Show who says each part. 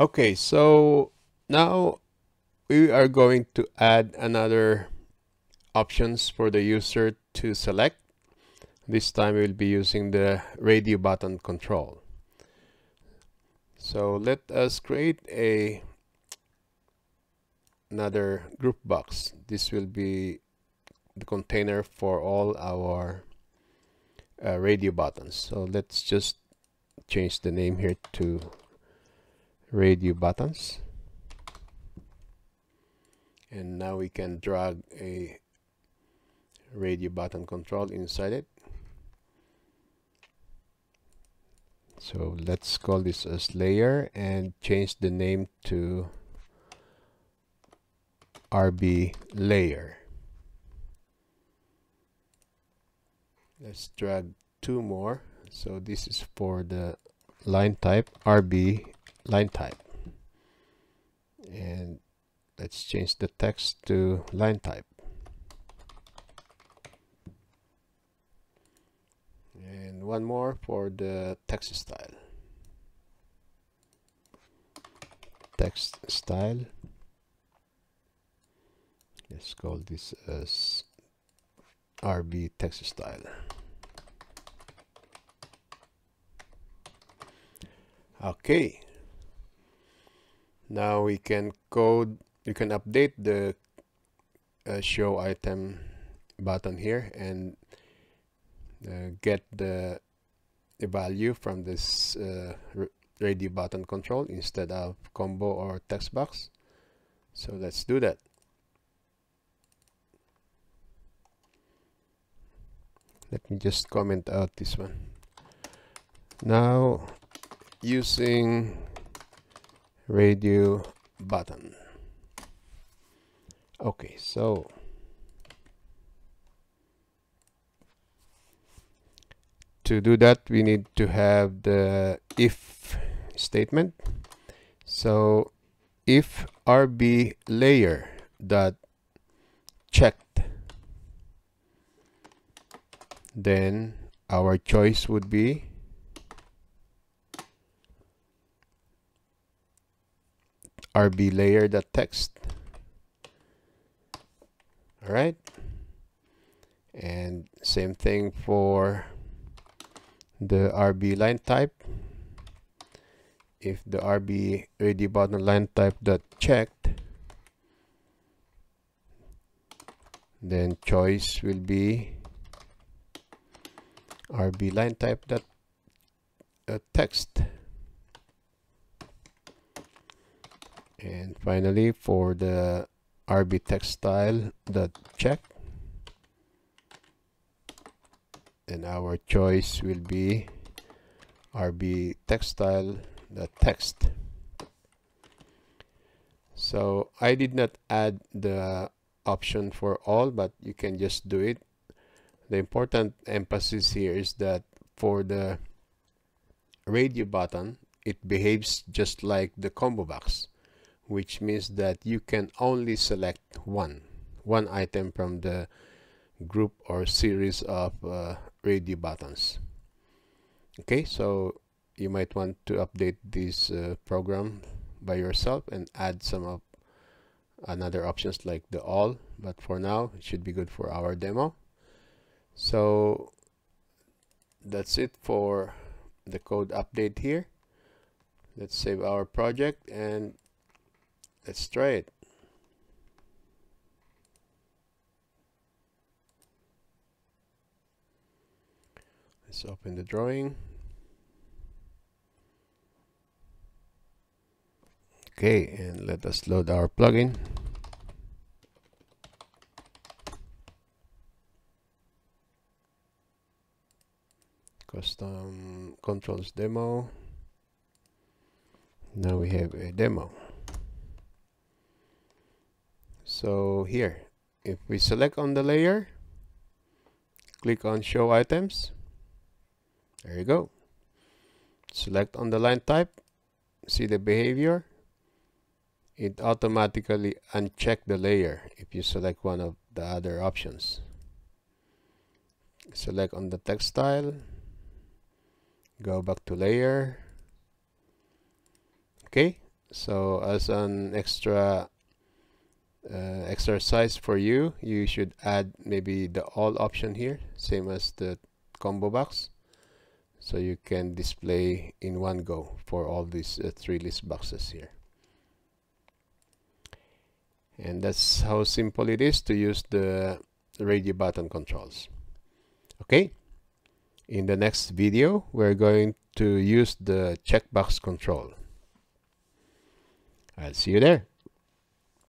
Speaker 1: Okay, so now we are going to add another options for the user to select. This time we'll be using the radio button control. So let us create a another group box. This will be the container for all our uh, radio buttons. So let's just change the name here to radio buttons. And now we can drag a radio button control inside it. So let's call this as layer and change the name to RB layer. Let's drag two more. So this is for the line type RB line type. And let's change the text to line type. And one more for the text style. Text style let's call this as RB text style okay now we can code you can update the uh, show item button here and uh, get the, the value from this uh, radio button control instead of combo or text box. So let's do that. Let me just comment out this one. Now using radio button. Okay so to do that we need to have the if statement. So if rb layer dot check then our choice would be RB layer that text. All right and same thing for the RB line type. If the RB radio button line type dot checked then choice will be rb line type dot uh, text and finally for the rb text style that check. And our choice will be rb text style that text. So I did not add the option for all but you can just do it. The important emphasis here is that for the radio button it behaves just like the combo box which means that you can only select one one item from the group or series of uh, radio buttons. Okay so you might want to update this uh, program by yourself and add some of another options like the all but for now it should be good for our demo. So that's it for the code update here. Let's save our project and let's try it let's open the drawing. Okay and let us load our plugin. Custom controls demo. Now we have a demo so here if we select on the layer click on show items there you go. Select on the line type see the behavior it automatically uncheck the layer if you select one of the other options. Select on the text style go back to layer. Okay so as an extra uh, exercise for you you should add maybe the all option here same as the combo box. So you can display in one go for all these uh, three list boxes here. And that's how simple it is to use the radio button controls. Okay? In the next video we're going to use the checkbox control. I'll see you there